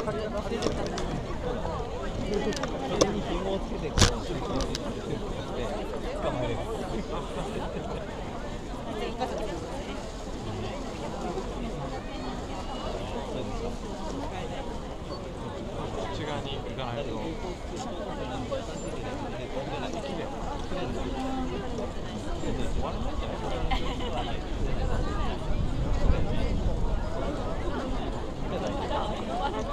に紐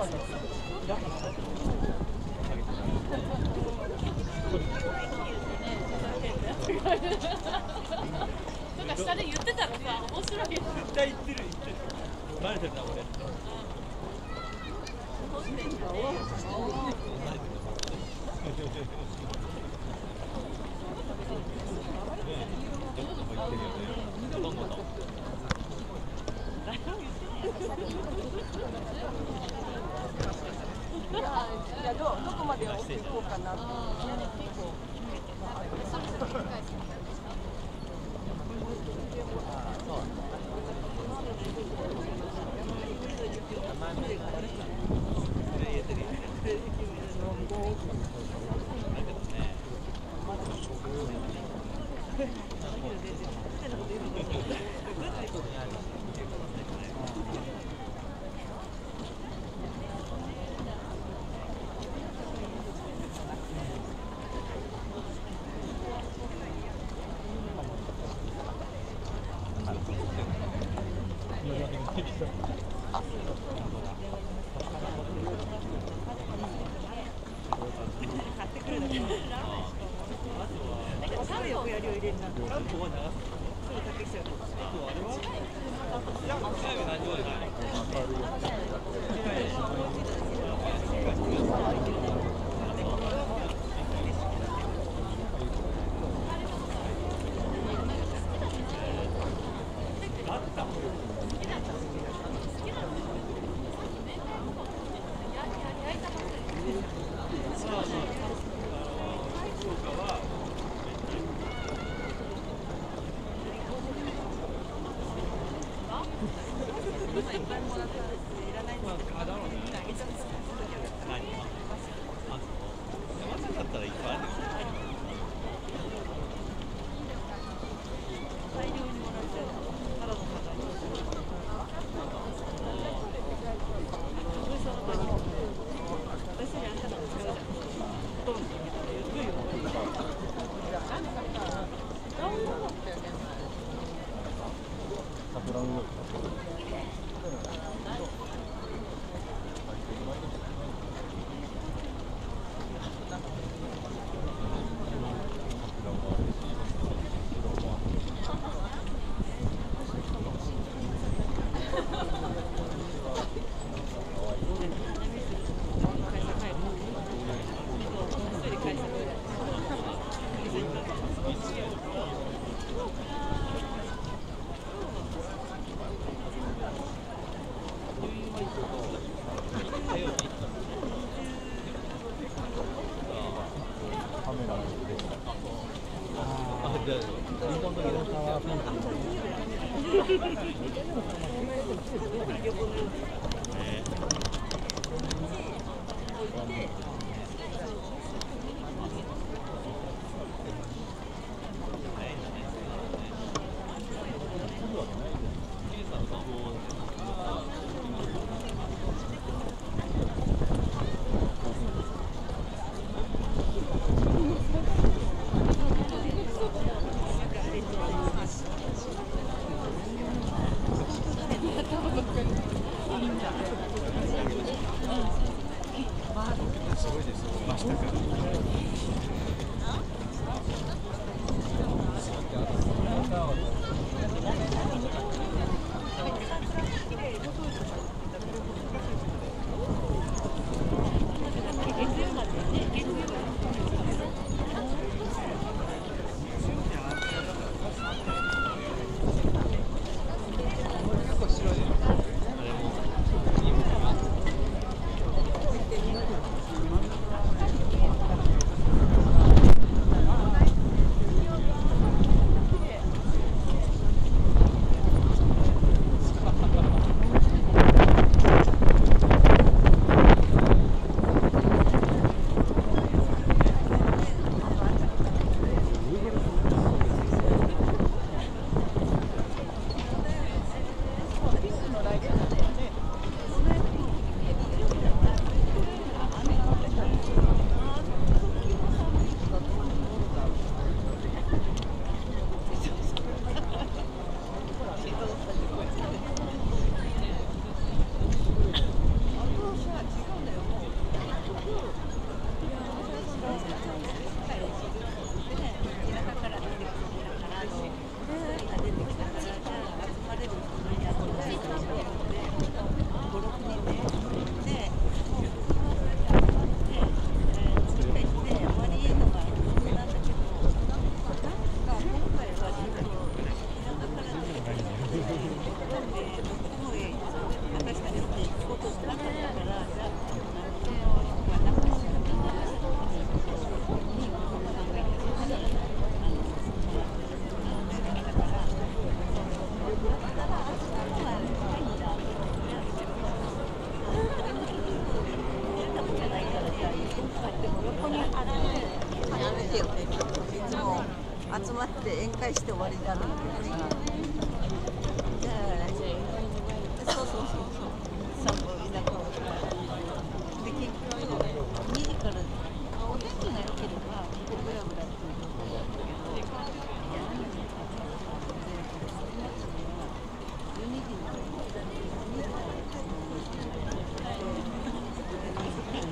な。んか下で言ってたのさ、面白い。絶対言ってる言ってる。バレてるな俺。い買ってくるだけ。あ Oh,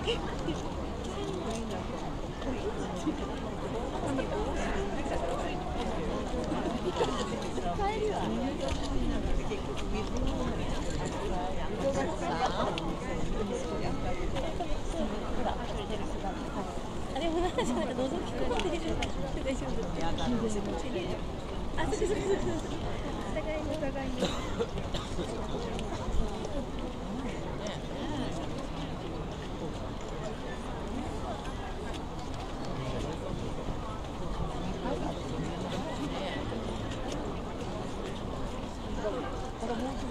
あれもなんかじゃなくて覗き込んでる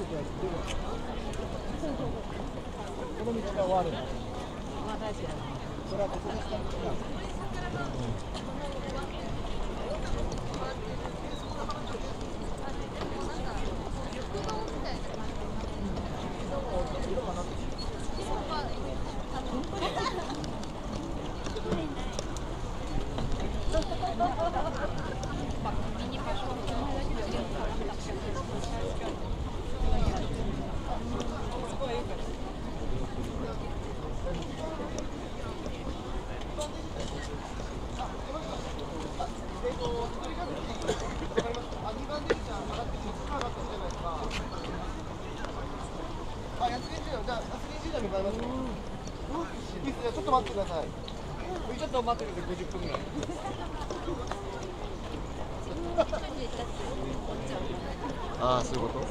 大丈夫あ、そうそうそうそうお互いにお互いにじゃあ、安いじゃございます。いいっすね。ちょっと待ってください。ちょっと待ってください、50分ぐらい。ああ、そういうこと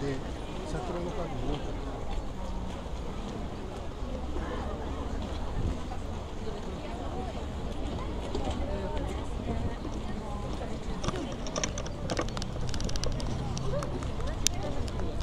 で、桜の数も多く